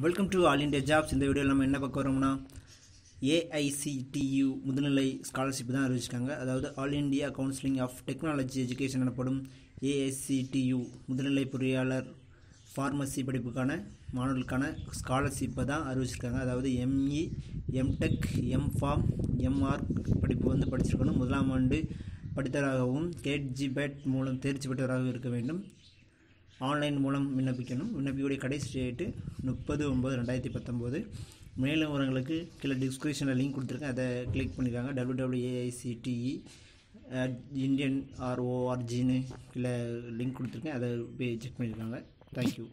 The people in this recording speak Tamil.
Welcome to all India jobs இந்த வீடியோவில் நம்ம என்ன பார்க்க வரோம்னா ஏஐசிடியு முதுநிலை ஸ்காலர்ஷிப் தான் அறிவிச்சிருக்காங்க. அதாவது all India counselling of technology education எனப்படும் ஏஐசிடியு முதுநிலை பொறியாளர் ஃபார்மசி படிப்புக்கான மாணவர்களுக்கான ஸ்காலர்ஷிப்பை தான் அறிவிச்சிருக்காங்க. அதாவது எம்இ எம்டெக் எம்ஃபார்ம் எம்ஆர் படிப்பு வந்து படிச்சிருக்கணும். முதலாம் ஆண்டு படித்தவராகவும் கேட் ஜிபேட் மூலம் தேர்ச்சி பெற்றவராகவும் இருக்க வேண்டும். ஆன்லைன் மூலம் விண்ணப்பிக்கணும். விண்ணப்பிக்கூடிய கடைசி டேட்டு முப்பது ஒம்பது ரெண்டாயிரத்தி பத்தொம்போது. மேலும் விவரங்களுக்கு கீழே டிஸ்கிரிப்ஷனில் லிங்க் கொடுத்துருக்கேன். அதை கிளிக் பண்ணியிருக்காங்க டபிள்யூ டபிள்யூ ஏஐசிடிஇ இந்தியன் ஆர்ஓஆர்ஜின்னு கீழே லிங்க் கொடுத்துருக்கேன். அதை போய் செக் பண்ணியிருக்காங்க தேங்க்யூ